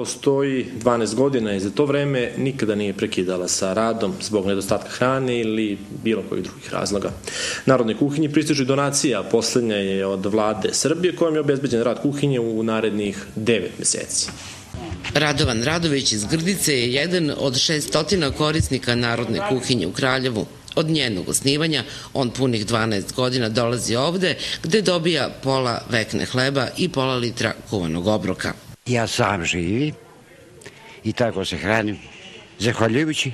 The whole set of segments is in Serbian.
Postoji 12 godina i za to vreme nikada nije prekidala sa radom zbog nedostatka hrane ili bilo kojih drugih razloga. Narodnoj kuhinji pristižu donacija, poslednja je od vlade Srbije kojom je obezbeđen rad kuhinje u narednih 9 meseci. Radovan Radović iz Grdice je jedan od 600 korisnika Narodne kuhinje u Kraljevu. Od njenog osnivanja on punih 12 godina dolazi ovde gde dobija pola vekne hleba i pola litra kuvanog obroka. Ja sam živim i tako se hranim, zahvaljujući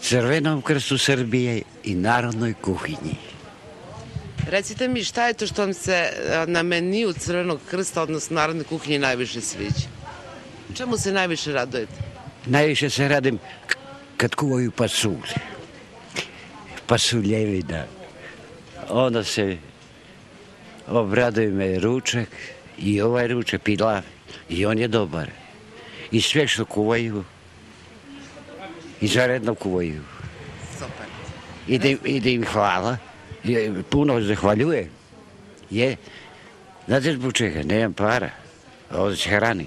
Crvenom krstu Srbije i Narodnoj kuhinji. Recite mi šta je to što vam se na meniju Crvenog krsta, odnosno Narodne kuhinje, najviše sviđa? Čemu se najviše radujete? Najviše se radim kad kuvaju pasulje. Pasuljevina. Onda se obraduje me ručak i ovaj ručak pilav i on je dobar. I sve što kuvaju i zaredno kuvaju. Super. I da, i da im hvala. I puno zahvaljuje. Je. Znate zbog čega? Nemam para. Ovdje se hrani.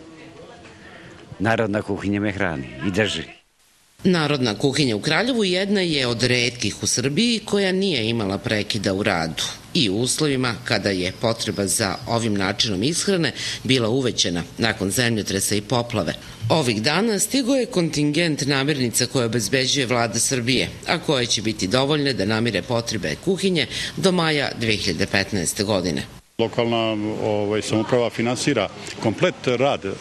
Narodna kuhinja me hrani i drži. Narodna kuhinja u Kraljevu jedna je od redkih u Srbiji koja nije imala prekida u radu i u uslovima kada je potreba za ovim načinom ishrane bila uvećena nakon zemljotresa i poplave. Ovih dana stigo je kontingent namirnica koje obezbeđuje vlada Srbije, a koje će biti dovoljne da namire potrebe kuhinje do maja 2015. godine. Lokalna ovaj, samuprava finansira komplet rad uh,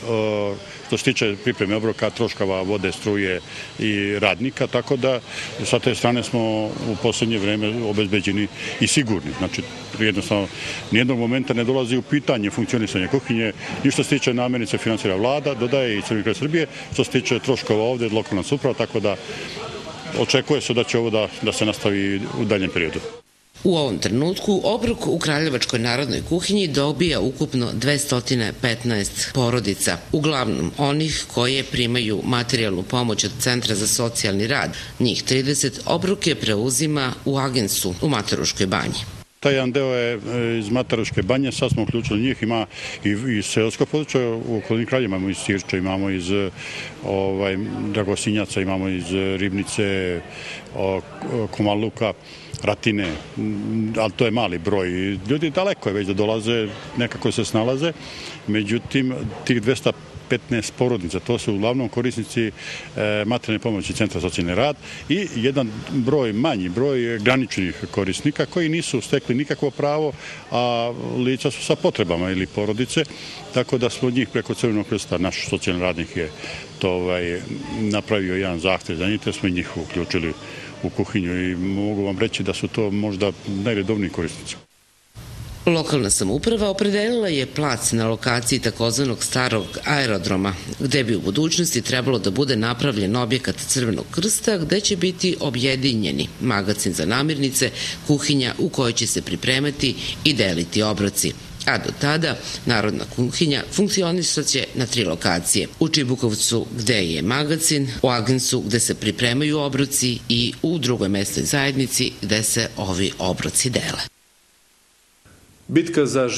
što se tiče pripreme obroka, troškava, vode, struje i radnika, tako da sa te strane smo u poslednje vreme obezbeđeni i sigurni. Znači, jednostavno, nijednog momenta ne dolazi u pitanje funkcionisanja kuhinje, ništa se tiče namirnice finansira vlada, dodaje i Crveni Srbije, što se tiče troškova ovde, lokalna suprava, tako da očekuje se da će ovo da, da se nastavi u daljem periodu. U ovom trenutku obrok u Kraljevačkoj narodnoj kuhinji dobija ukupno 215 porodica, uglavnom onih koje primaju materijalnu pomoć od Centra za socijalni rad. Njih 30 obroke preuzima u agensu u Mataruškoj banji. Taj jedan deo je e, iz Mataruške banje, sad smo uključili njih, ima i, i područje, u okolini kralja imamo iz Sirča, imamo iz ovaj, Dragosinjaca, imamo iz Ribnice, Komaluka, Ratine, ali to je mali broj. Ljudi daleko je već da dolaze, nekako se snalaze, međutim, tih 200 15 porodica, to su uglavnom korisnici e, materijalne pomoći Centra socijalni rad i jedan broj, manji broj graničnih korisnika koji nisu stekli nikakvo pravo, a lica su sa potrebama ili porodice, tako da smo njih preko Crvenog krsta, naš socijalni radnik je to ovaj, napravio jedan zahtev za njih, te smo njih uključili u kuhinju i mogu vam reći da su to možda najredovniji korisnici. Lokalna samuprava opredelila je plac na lokaciji takozvanog starog aerodroma, gde bi u budućnosti trebalo da bude napravljen objekat Crvenog krsta, gde će biti objedinjeni magacin za namirnice, kuhinja u kojoj će se pripremati i deliti obroci. A do tada Narodna kuhinja funkcionisaće na tri lokacije. U Čibukovcu gde je magacin, u Agensu gde se pripremaju obroci i u drugoj mesnoj zajednici gde se ovi obroci dele. Bitka za